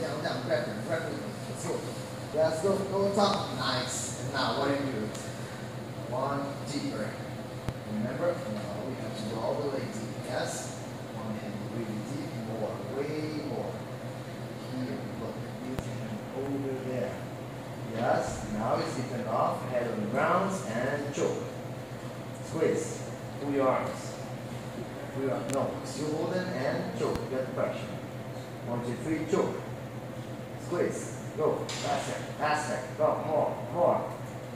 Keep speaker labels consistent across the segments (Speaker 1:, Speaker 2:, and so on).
Speaker 1: Down, down. Grab it, grab it. Let's go. Go. Top. Nice. And now, what do you do? One deeper. Remember? Now we have to go all the way deep. Yes? One hand really deep. More. Way more. Here. Look. Your hand over there. Yes? Now it's deepen off. Head on the ground and choke. Squeeze. Pull your arms. Pull your arms. No. Still hold them and choke. Get the pressure. One, two, three, choke. Squeeze. Go. Faster. Faster. Go. More. More.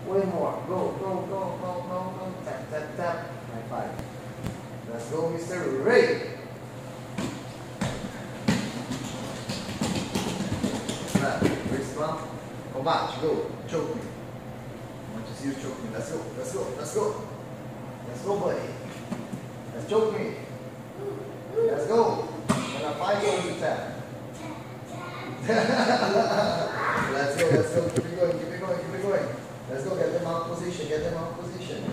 Speaker 1: Way more. Go. Go. Go. Go. Go. Go. Tap. Tap. Tap. High five. Let's go, Mr. Ray. Snap. Wrist bump. Combate. Go. Choke me. I want to see you choke me. Let's go. Let's go. Let's go. Let's go, buddy. Let's choke me. Let's go. And a five goes to tap. Let's go, let's go. Keep it going, keep it going, keep it going. Let's go, get them out of position, get them out of position.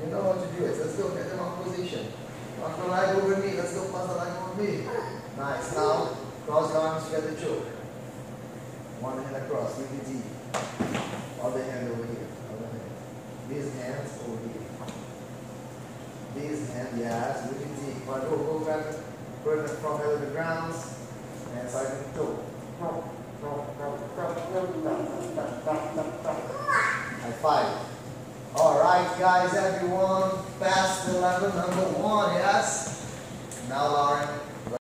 Speaker 1: You know how to do it. Let's go, get them out of position. Pass the line over me. Let's go, pass the line over me. Nice. Now, cross your arms together, choke. One hand across, really deep. Other hand over here. Other hand. These hands over here. These hands, yes, really deep. But go, go, grab it. From the ground. And side the toe. High five. All right, guys, everyone. Fast level number one, yes? Now, Lauren.